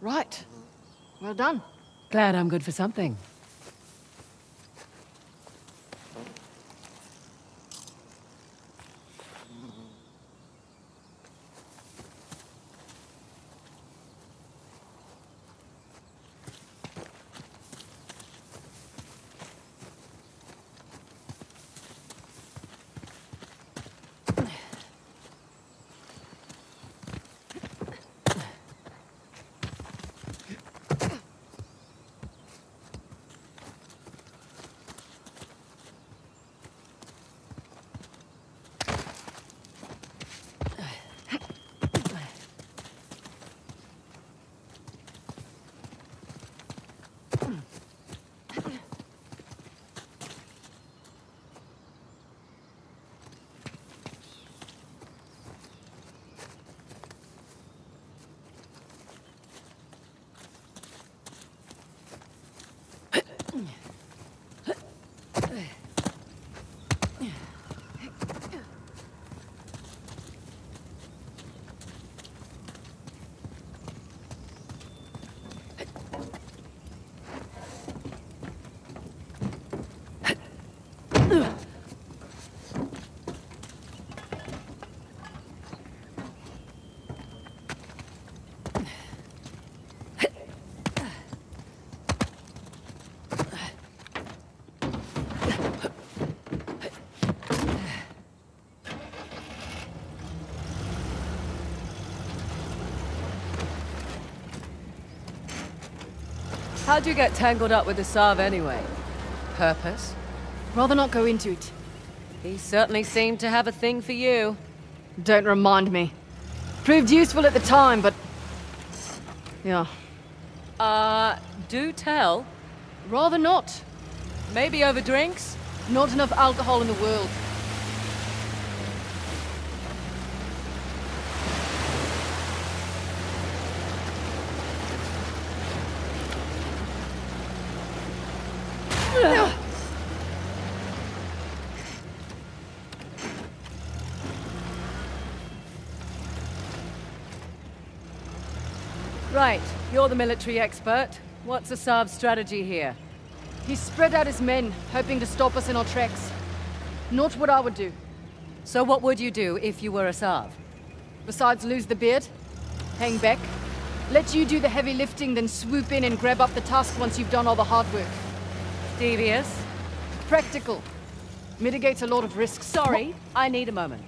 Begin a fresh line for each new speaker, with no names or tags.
Right. Well done.
Glad I'm good for something. How'd you get tangled up with Asav anyway? Purpose?
Rather not go into it.
He certainly seemed to have a thing for you.
Don't remind me. Proved useful at the time, but... Yeah.
Uh, do tell.
Rather not.
Maybe over drinks?
Not enough alcohol in the world.
Right, you're the military expert. What's Asav's strategy here?
He spread out his men, hoping to stop us in our tracks. Not what I would do.
So what would you do if you were Asav?
Besides lose the beard, hang back, let you do the heavy lifting, then swoop in and grab up the tusk once you've done all the hard work.
Devious?
Practical. Mitigates a lot of risks.
Sorry, I need a moment.